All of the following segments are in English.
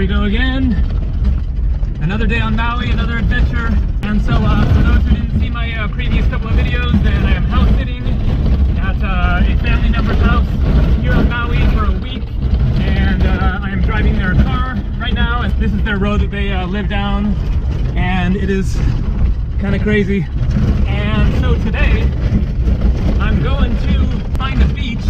we go again. Another day on Maui, another adventure. And so uh, for those who didn't see my uh, previous couple of videos, then I am house sitting at uh, a family member's house here on Maui for a week. And uh, I am driving their car right now. And this is their road that they uh, live down. And it is kind of crazy. And so today, I'm going to find a beach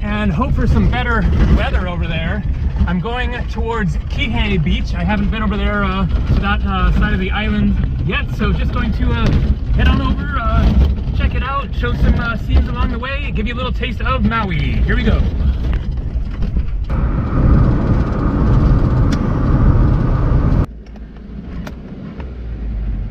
and hope for some better weather over there. I'm going towards Kihei Beach. I haven't been over there uh, to that uh, side of the island yet, so just going to uh, head on over, uh, check it out, show some uh, scenes along the way, give you a little taste of Maui. Here we go.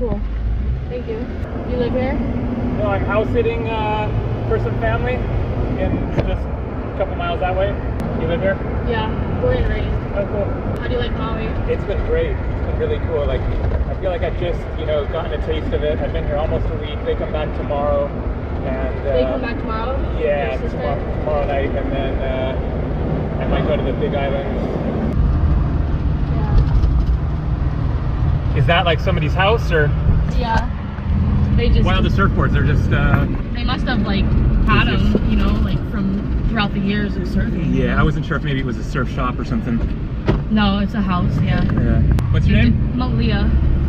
Cool. Thank you. You live here? No, I'm house sitting uh, for some family in just a couple miles that way. You live here? Yeah. Born and raised. Oh, cool. How do you like Maui? It's been great. It's been really cool. Like, I feel like I've just, you know, gotten a taste of it. I've been here almost a week. They come back tomorrow. And, uh, They come back tomorrow? Yeah, tomorrow, tomorrow night. And then uh, I might go to the Big Island. Is that like somebody's house or? Yeah. Yeah. They just are the surfboards? They're just, uh, they must have like had them, you know, like throughout the years of surfing. yeah, I wasn't sure if maybe it was a surf shop or something. No, it's a house, yeah. Yeah. What's your name? Malia.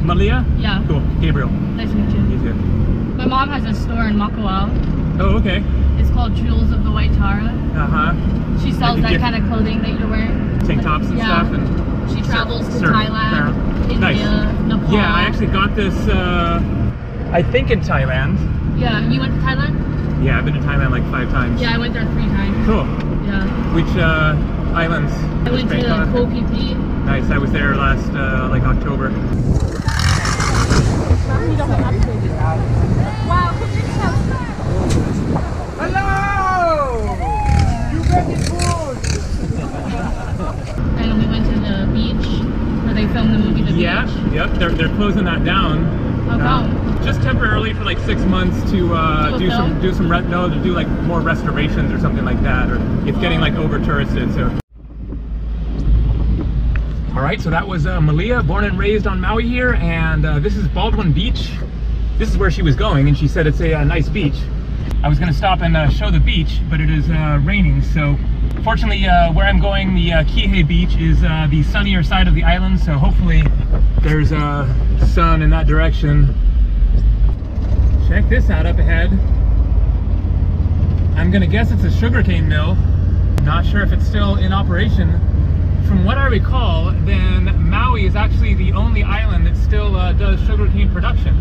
Malia? Yeah. Cool. Gabriel. Nice to meet you. You too. My mom has a store in Makawao. Oh, okay. It's called Jewels of the White Tara. Uh huh. She sells that kind of clothing that you're wearing. Tank tops and yeah. stuff. And She travels to surf Thailand. India, Nice. Nepal. Yeah, I actually got this. Uh, I think in Thailand. Yeah, you went to Thailand? Yeah, I've been to Thailand like five times. Yeah, I went there three times. Cool. Yeah. Which uh, islands? I went to Bangkok? Koh Phi Phi. Nice. I was there last uh, like October. Wow. Hello! You ready food? And we went to the beach where they filmed the movie The Yeah. Beach. Yep. They're they're closing that down. Just temporarily for like six months to uh, Do a do some do some re- no to do like more restorations or something like that or it's getting like over touristed so. All right so that was uh, Malia born and raised on Maui here and uh, this is Baldwin Beach. This is where she was going and she said it's a, uh nice beach. I was gonna stop and uh, show the beach but it is uh, raining so fortunately uh, where I'm going the uh, Kihei beach is uh, the sunnier side of the island so hopefully there's uh, sun in that direction Check this out up ahead. I'm gonna guess it's a sugarcane mill. Not sure if it's still in operation. From what I recall, then Maui is actually the only island that still uh, does sugarcane production.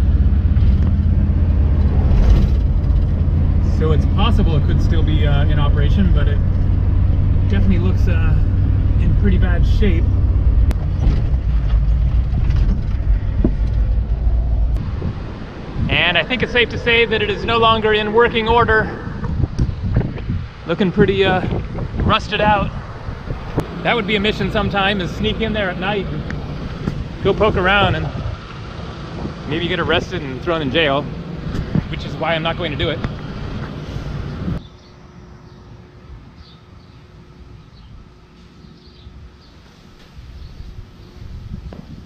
So it's possible it could still be uh, in operation, but it definitely looks uh, in pretty bad shape. And I think it's safe to say that it is no longer in working order. Looking pretty uh, rusted out. That would be a mission sometime is sneak in there at night and go poke around and maybe get arrested and thrown in jail, which is why I'm not going to do it.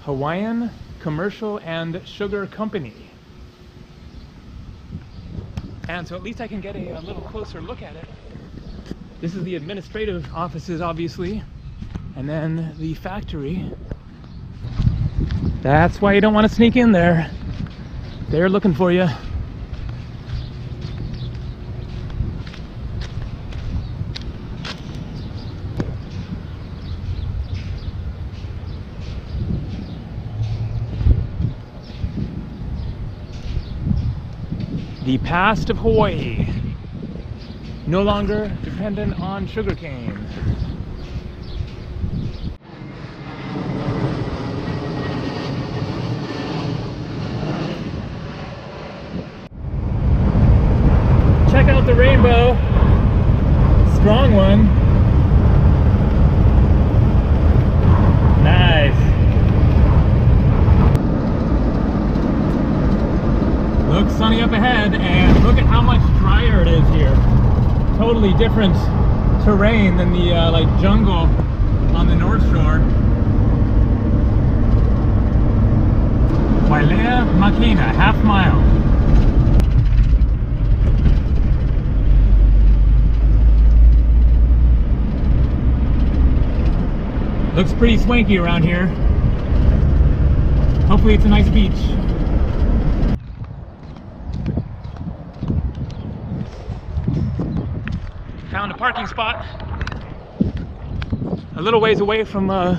Hawaiian Commercial and Sugar Company. And so at least I can get a, a little closer look at it. This is the administrative offices, obviously, and then the factory. That's why you don't want to sneak in there. They're looking for you. The past of Hawaii. No longer dependent on sugarcane. Check out the rainbow. Strong one. Looks sunny up ahead and look at how much drier it is here. Totally different terrain than the uh, like jungle on the North Shore. Wailea Makena, half mile. Looks pretty swanky around here. Hopefully it's a nice beach. Parking spot. A little ways away from uh,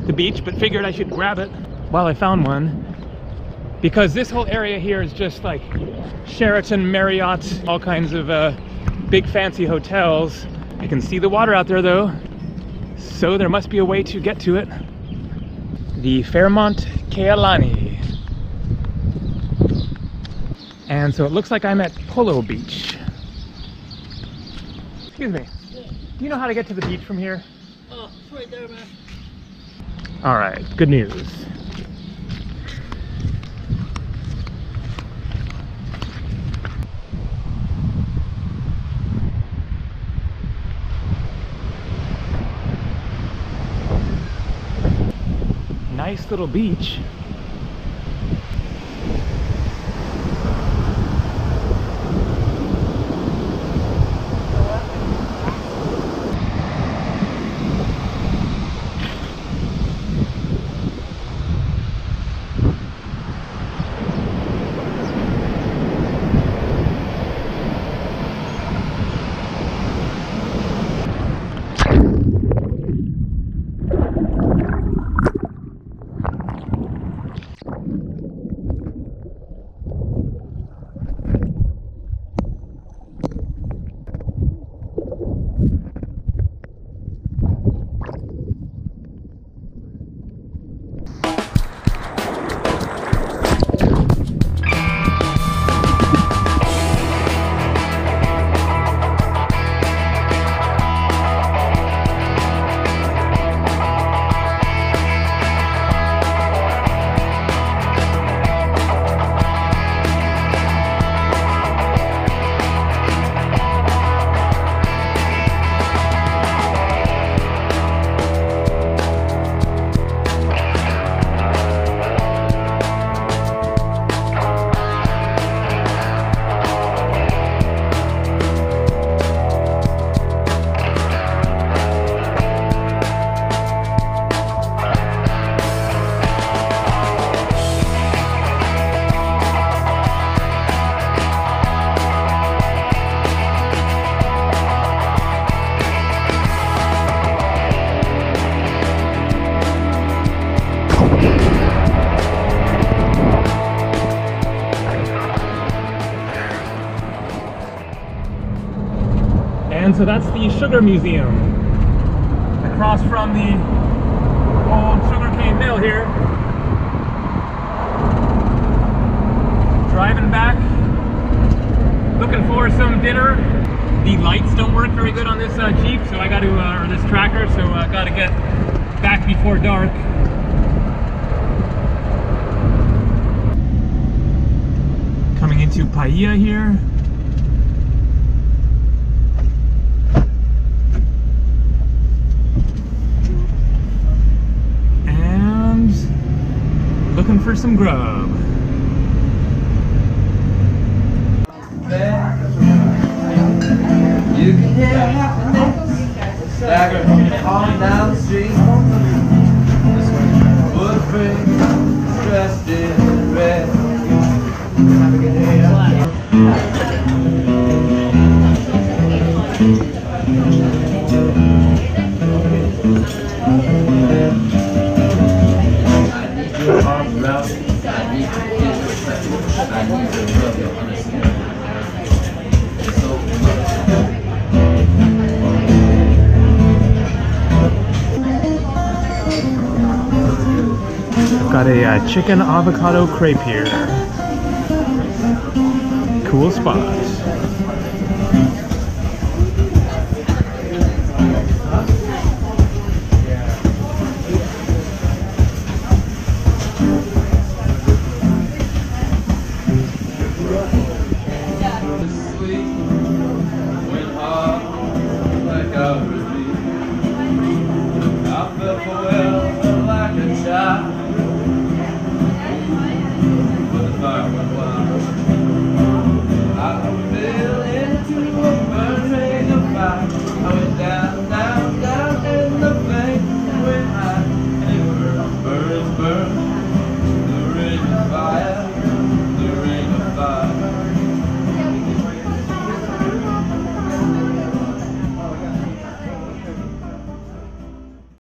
the beach, but figured I should grab it while I found one. Because this whole area here is just like Sheraton, Marriott, all kinds of uh, big fancy hotels. I can see the water out there though, so there must be a way to get to it. The Fairmont Kea Lani. And so it looks like I'm at Polo Beach. Excuse me. Do you know how to get to the beach from here? Oh, it's right there, man. All right, good news. Nice little beach. And so that's the Sugar Museum. Across from the old sugarcane mill here. Driving back, looking for some dinner. The lights don't work very good on this uh, Jeep, so I got to, uh, or this tracker, so I got to get back before dark. Coming into Paia here. And looking for some grub. You can hear happiness staggering on down the street. Footprints dressed in red. Got a uh, chicken avocado crepe here. Cool spot.